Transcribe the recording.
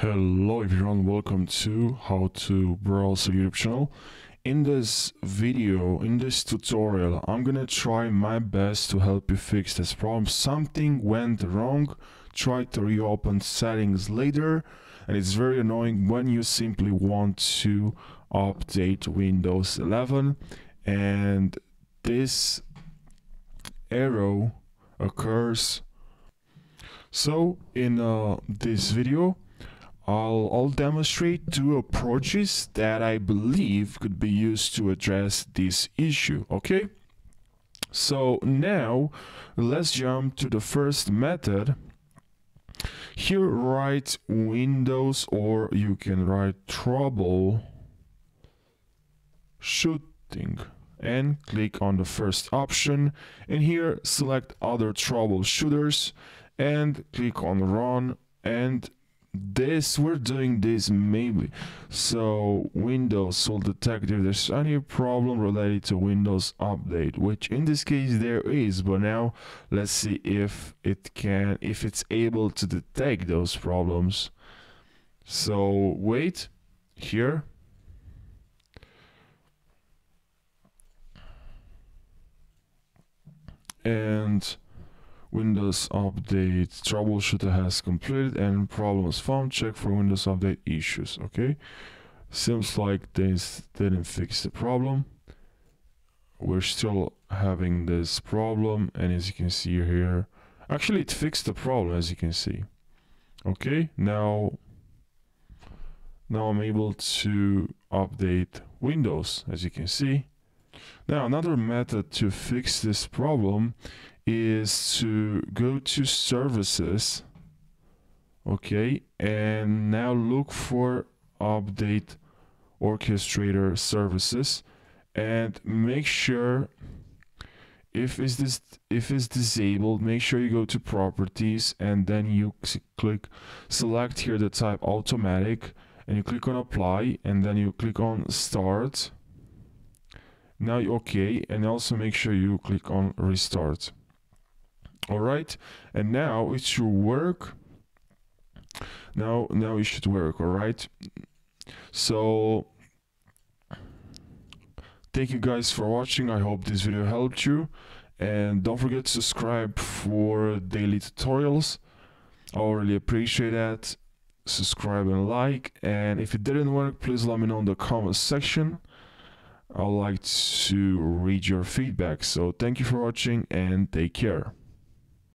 Hello everyone, welcome to How to Browser YouTube channel. In this video, in this tutorial, I'm gonna try my best to help you fix this problem. Something went wrong, try to reopen settings later, and it's very annoying when you simply want to update Windows 11 and this arrow occurs. So in uh, this video, I'll, I'll demonstrate two approaches that I believe could be used to address this issue, okay? So now let's jump to the first method. Here write Windows or you can write trouble shooting and click on the first option and here select other troubleshooters and click on run and this we're doing this maybe. So windows will detect if there's any problem related to windows update which in this case there is but now let's see if it can if it's able to detect those problems. So wait here. And Windows Update troubleshooter has completed and problems found. Check for Windows Update issues. Okay, seems like this didn't fix the problem. We're still having this problem, and as you can see here, actually it fixed the problem as you can see. Okay, now now I'm able to update Windows as you can see. Now another method to fix this problem is to go to services okay and now look for update orchestrator services and make sure if is this if it's disabled make sure you go to properties and then you click select here the type automatic and you click on apply and then you click on start. Now okay and also make sure you click on restart all right? And now it should work. Now now it should work all right? So thank you guys for watching. I hope this video helped you. And don't forget to subscribe for daily tutorials. I really appreciate that. Subscribe and like. And if it didn't work please let me know in the comment section. I'd like to read your feedback. So thank you for watching and take care